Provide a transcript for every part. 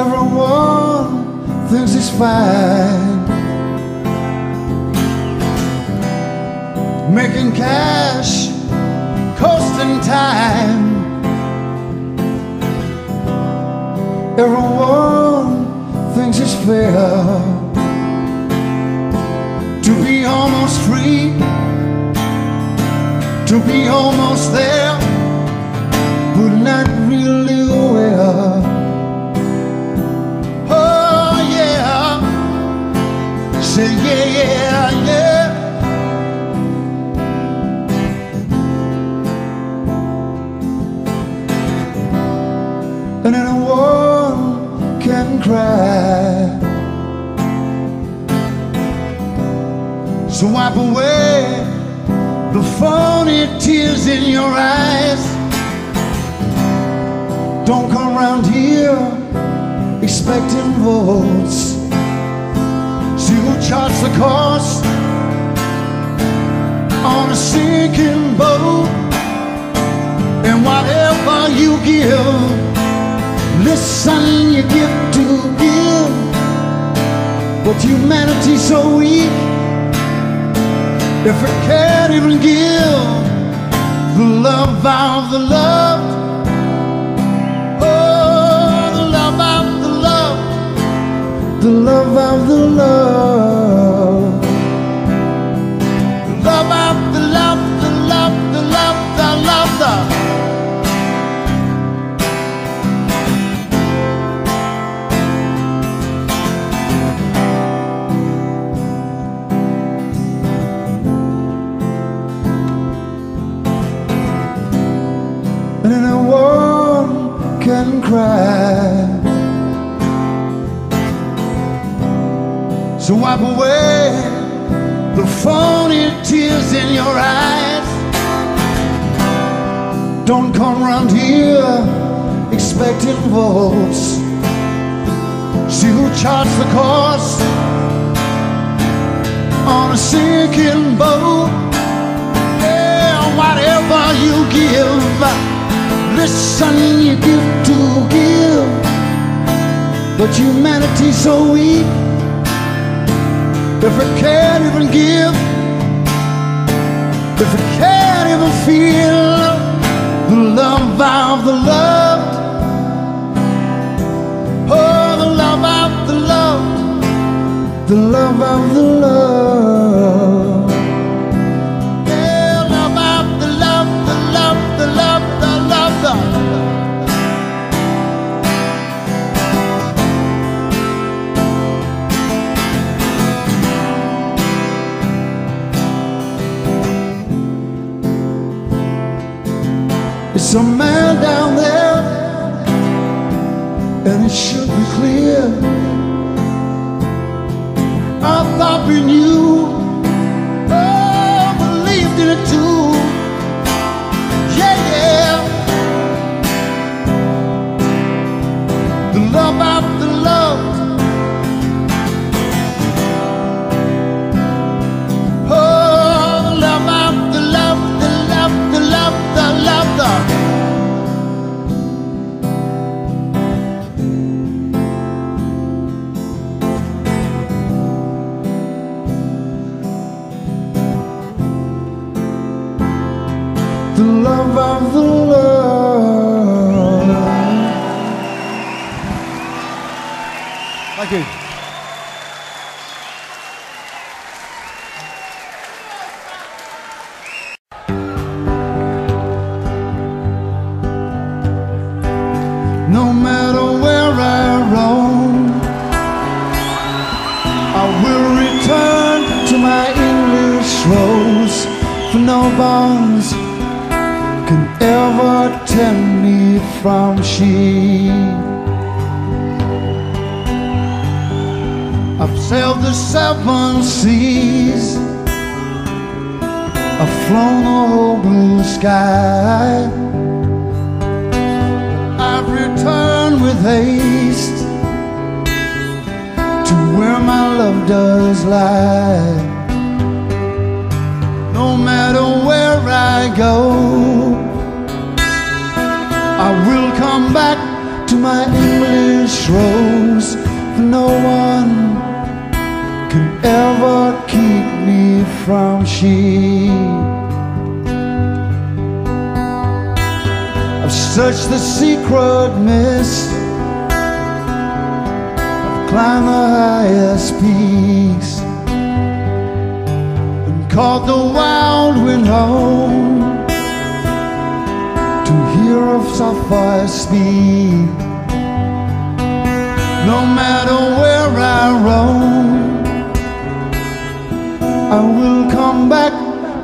Everyone thinks it's fine. Making cash, costing time. Everyone thinks it's fair to be almost free, to be almost there, but not really aware. Say yeah, yeah, yeah. And anyone can cry. So wipe away the phony tears in your eyes. Don't come around here expecting votes. Charts the cost on a sinking boat. And whatever you give, listen, you give to give. But humanity's so weak, if it can't even give the love of the loved. The love of the love. So wipe away the phony tears in your eyes. Don't come round here expecting votes. See who charts the cost on a sinking boat. Yeah, whatever you give, listen, you give to give. But humanity's so weak, if it can't even give, if it can't even feel the love of the loved, A man down there, and it should be clear. I thought we of the love. Thank you. From she. I've sailed the seven seas, I've flown the whole blue sky. I've returned with haste to where my love does lie. No matter where I go, I will come back to my English rose, for no one can ever keep me from she. I've searched the secret mist, I've climbed the highest peaks, and caught the wild wind No matter where I roam, I will come back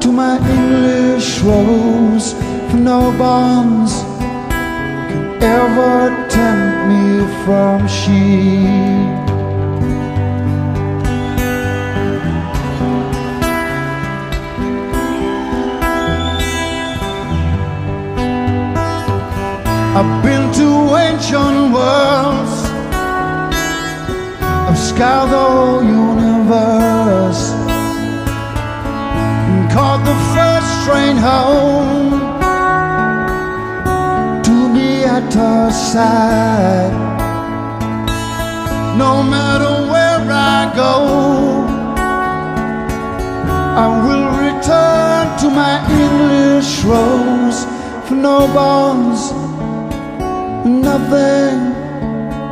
to my English rose, for no bonds can ever tempt me from she. I've been to ancient worlds. I've scoured the whole universe And caught the first train home. To be at her side. No matter where I go I will return to my English rose. For no bonds nothing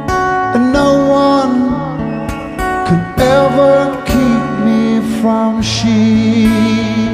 and no one could ever keep me from she.